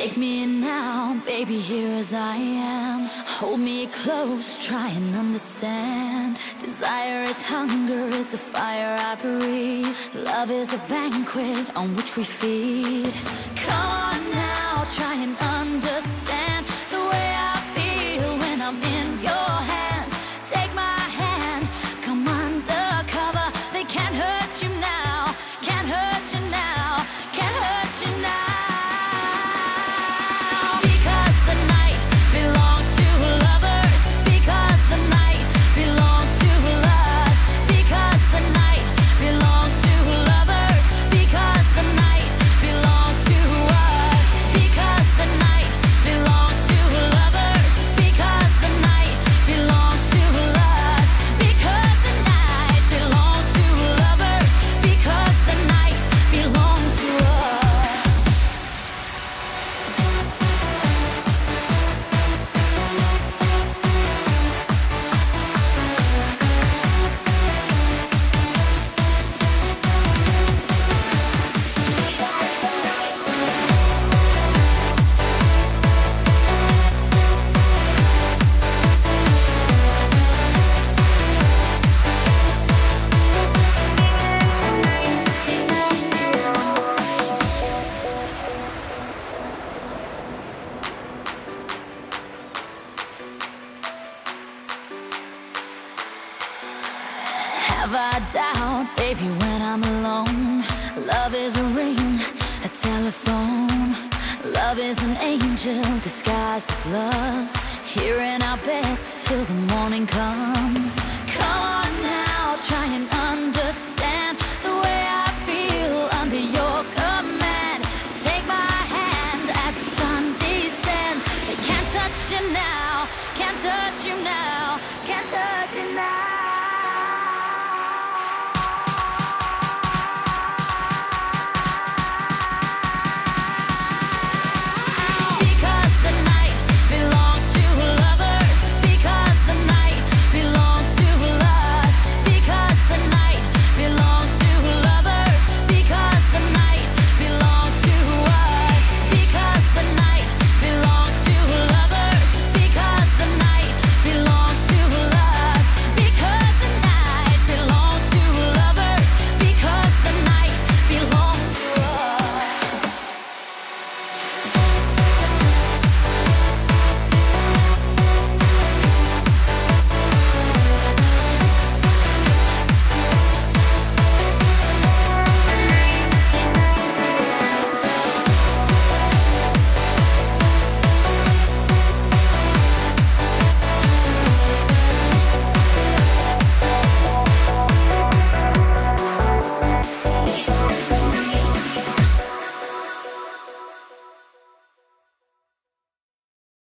Take me now, baby, here as I am. Hold me close, try and understand. Desire is hunger, is the fire I breathe. Love is a banquet on which we feed. Come on now, try and understand Have I doubt, baby, when I'm alone. Love is a ring, a telephone. Love is an angel disguised as love. Here in our beds till the morning comes. Come on now, try and understand the way I feel under your command. Take my hand as the sun descends. I can't touch you now, can't touch you now, can't touch you now.